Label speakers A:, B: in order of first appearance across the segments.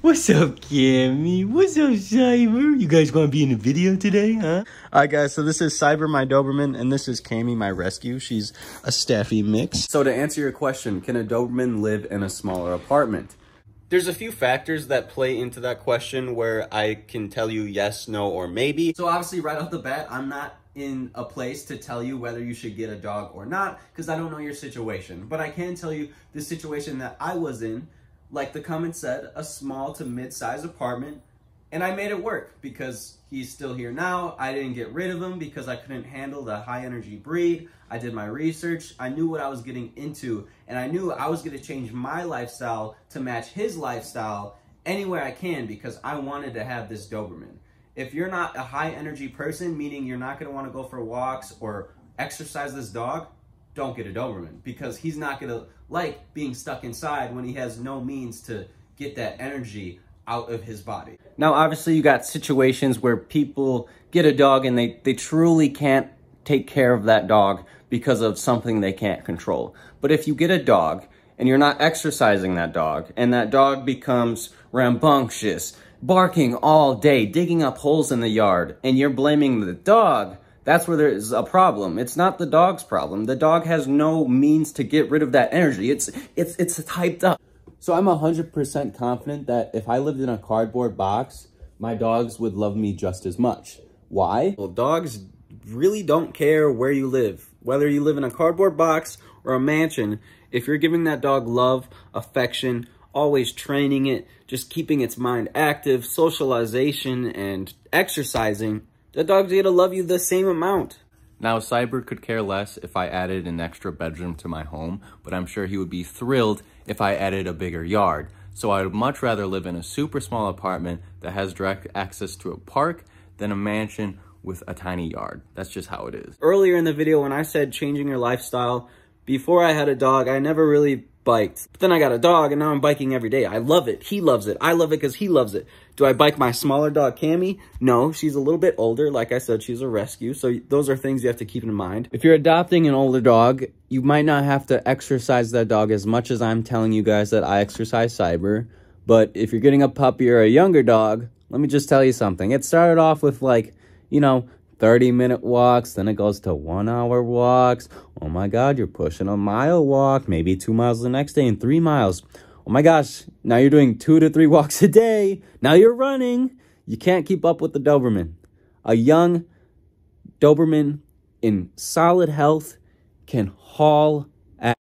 A: What's up, Kami? What's up, Cyber? You guys want to be in the video today, huh?
B: Alright guys, so this is Cyber, my Doberman, and this is Kami, my rescue. She's a Staffy mix. So to answer your question, can a Doberman live in a smaller apartment? There's a few factors that play into that question where I can tell you yes, no, or maybe. So obviously right off the bat, I'm not in a place to tell you whether you should get a dog or not because I don't know your situation. But I can tell you the situation that I was in, like the comment said, a small to mid-sized apartment, and I made it work because he's still here now. I didn't get rid of him because I couldn't handle the high energy breed. I did my research. I knew what I was getting into and I knew I was going to change my lifestyle to match his lifestyle anywhere I can because I wanted to have this Doberman. If you're not a high energy person, meaning you're not going to want to go for walks or exercise this dog, don't get a Doberman because he's not going to like being stuck inside when he has no means to get that energy out of his body. Now, obviously, you got situations where people get a dog and they, they truly can't take care of that dog because of something they can't control. But if you get a dog and you're not exercising that dog and that dog becomes rambunctious, barking all day, digging up holes in the yard, and you're blaming the dog, that's where there's a problem. It's not the dog's problem. The dog has no means to get rid of that energy. It's it's it's hyped up. So I'm 100% confident that if I lived in a cardboard box, my dogs would love me just as much. Why? Well, dogs really don't care where you live. Whether you live in a cardboard box or a mansion, if you're giving that dog love, affection, always training it, just keeping its mind active, socialization, and exercising, the dog's gonna love you the same amount. Now, Cyber could care less if I added an extra bedroom to my home, but I'm sure he would be thrilled if I added a bigger yard. So I would much rather live in a super small apartment that has direct access to a park than a mansion with a tiny yard. That's just how it is. Earlier in the video, when I said changing your lifestyle, before I had a dog, I never really biked. But then I got a dog and now I'm biking every day. I love it. He loves it. I love it because he loves it. Do I bike my smaller dog, Kami? No, she's a little bit older. Like I said, she's a rescue. So those are things you have to keep in mind. If you're adopting an older dog, you might not have to exercise that dog as much as I'm telling you guys that I exercise Cyber. But if you're getting a puppy or a younger dog, let me just tell you something. It started off with like, you know, 30 minute walks, then it goes to one hour walks. Oh my God, you're pushing a mile walk, maybe two miles the next day and three miles. Oh my gosh, now you're doing two to three walks a day. Now you're running. You can't keep up with the Doberman. A young Doberman in solid health can haul ass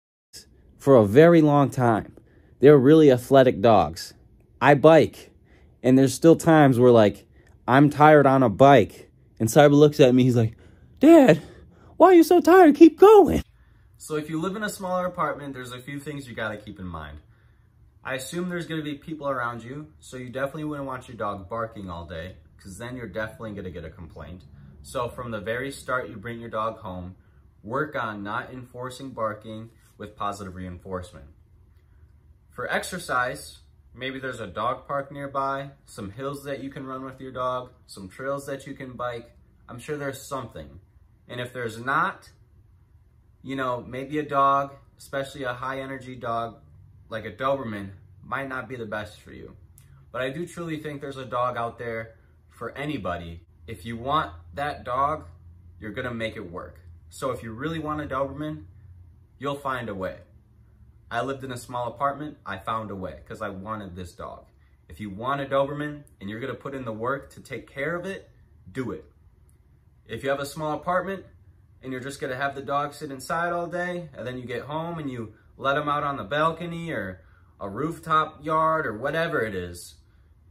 B: for a very long time. They're really athletic dogs. I bike, and there's still times where, like, I'm tired on a bike and Cyber looks at me, he's like, Dad, why are you so tired? Keep going. So if you live in a smaller apartment, there's a few things you gotta keep in mind. I assume there's gonna be people around you, so you definitely wouldn't want your dog barking all day, because then you're definitely gonna get a complaint. So from the very start you bring your dog home, work on not enforcing barking with positive reinforcement. For exercise, Maybe there's a dog park nearby, some hills that you can run with your dog, some trails that you can bike. I'm sure there's something. And if there's not, you know, maybe a dog, especially a high energy dog like a Doberman, might not be the best for you. But I do truly think there's a dog out there for anybody. If you want that dog, you're gonna make it work. So if you really want a Doberman, you'll find a way. I lived in a small apartment. I found a way because I wanted this dog. If you want a Doberman and you're going to put in the work to take care of it, do it. If you have a small apartment and you're just going to have the dog sit inside all day and then you get home and you let him out on the balcony or a rooftop yard or whatever it is,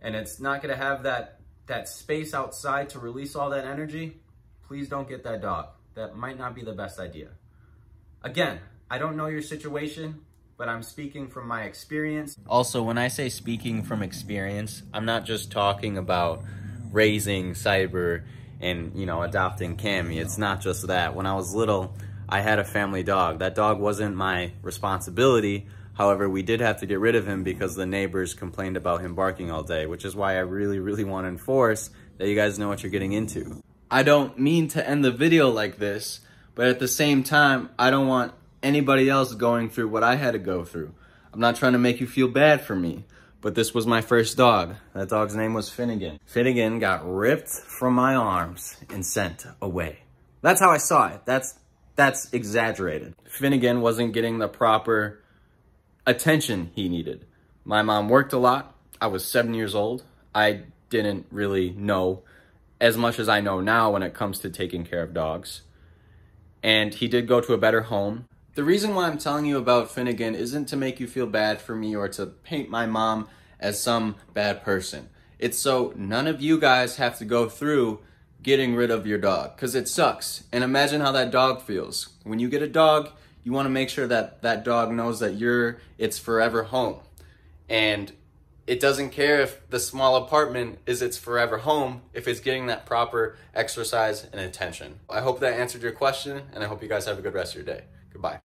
B: and it's not going to have that, that space outside to release all that energy, please don't get that dog. That might not be the best idea. Again, I don't know your situation but I'm speaking from my experience. Also, when I say speaking from experience, I'm not just talking about raising Cyber and, you know, adopting Kami. It's not just that. When I was little, I had a family dog. That dog wasn't my responsibility. However, we did have to get rid of him because the neighbors complained about him barking all day, which is why I really, really want to enforce that you guys know what you're getting into. I don't mean to end the video like this, but at the same time, I don't want anybody else going through what I had to go through. I'm not trying to make you feel bad for me, but this was my first dog. That dog's name was Finnegan. Finnegan got ripped from my arms and sent away. That's how I saw it. That's that's exaggerated. Finnegan wasn't getting the proper attention he needed. My mom worked a lot. I was seven years old. I didn't really know as much as I know now when it comes to taking care of dogs. And he did go to a better home. The reason why I'm telling you about Finnegan isn't to make you feel bad for me or to paint my mom as some bad person. It's so none of you guys have to go through getting rid of your dog because it sucks. And imagine how that dog feels. When you get a dog, you want to make sure that that dog knows that you're its forever home. And it doesn't care if the small apartment is its forever home if it's getting that proper exercise and attention. I hope that answered your question and I hope you guys have a good rest of your day. Goodbye.